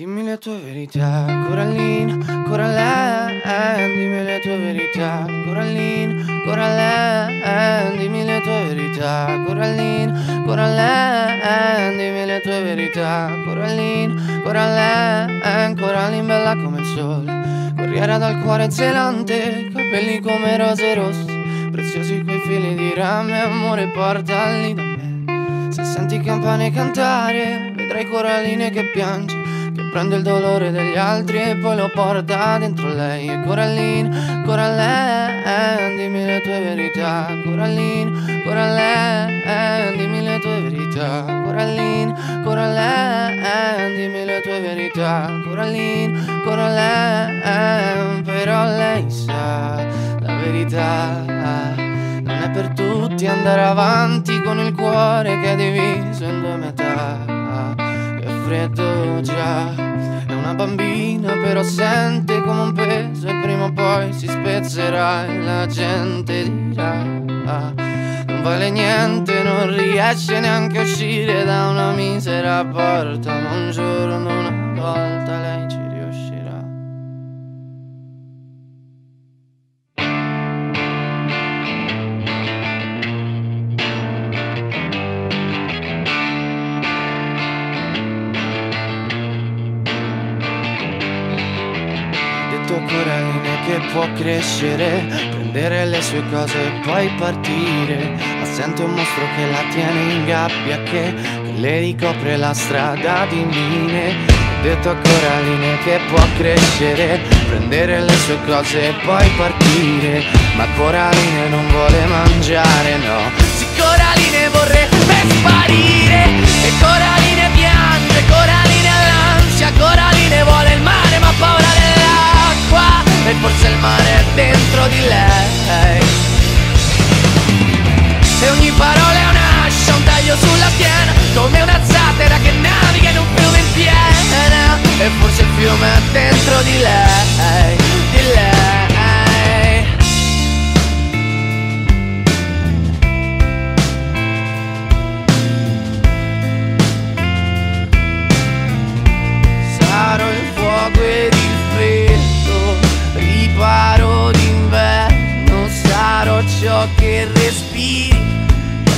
Dimmi le tue verità, Corallina, Coraline, dimmi le tue verità, Corallina, Coraline, dimmi le tue verità, Corallina, Coraline, dimmi le tue verità, Corallina, Coraline, Coraline bella come il sole, corriera dal cuore zelante, capelli come rose rosse, preziosi quei fili di rame, amore portali da me. Se senti campane cantare, vedrai Coralline che piange Prende il dolore degli altri e poi lo porta dentro lei. E Coraline, Coraline, dimmi le tue verità. Coraline, Coraline, dimmi le tue verità. Coraline, Coraline, dimmi le tue verità. Coraline, Coraline, però lei sa la verità. Non è per tutti andare avanti con il cuore che è diviso in due metà freddo già. È una bambina però sente come un peso E prima o poi si spezzerà e la gente dirà Non vale niente, non riesce neanche a uscire da una misera porta Ma Coraline che può crescere, prendere le sue cose e poi partire. Ma sente un mostro che la tiene in gabbia, che, che le ricopre la strada di mine. Ho detto a Coraline che può crescere, prendere le sue cose e poi partire. Ma Coraline non vuole mangiare, no. Sì, Coraline vorrebbe sparire. E Coraline piange, Coraline all'ansia, Coraline vuole sulla schiena Come una zattera che naviga in un fiume in piena. E forse il fiume è dentro di lei,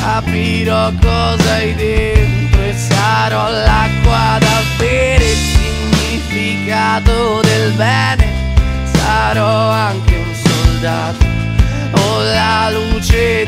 capirò cosa hai dentro e sarò l'acqua da bere. Il significato del bene sarò anche un soldato. O la luce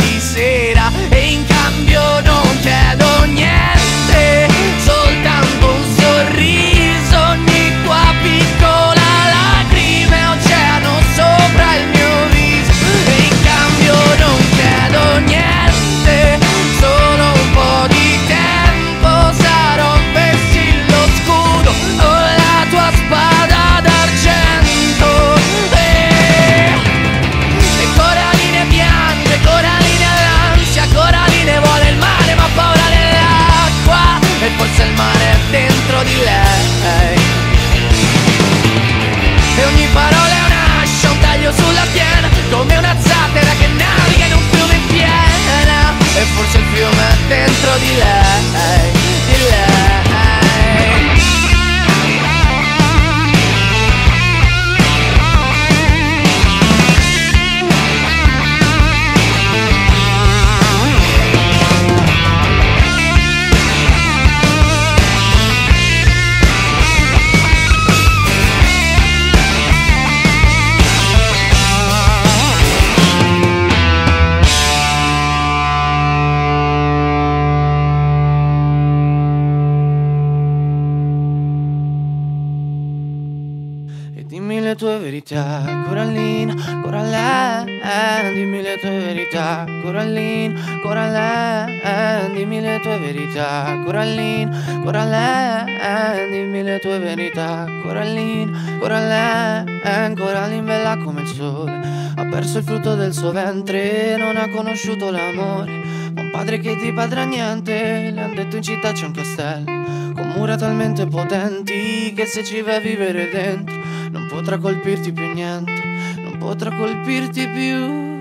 le tue verità, Corallina, Corallina, dimmi le tue verità, Corallina, Corallina, dimmi le tue verità, Corallina, Corallina, dimmi le tue verità, Corallina, Corallina, Corallina bella come il sole, ha perso il frutto del suo ventre, non ha conosciuto l'amore, un padre che ti padrà niente, le han detto in città c'è un castello, con mura talmente potenti che se ci vai a vivere dentro potrà colpirti più niente, non potrà colpirti più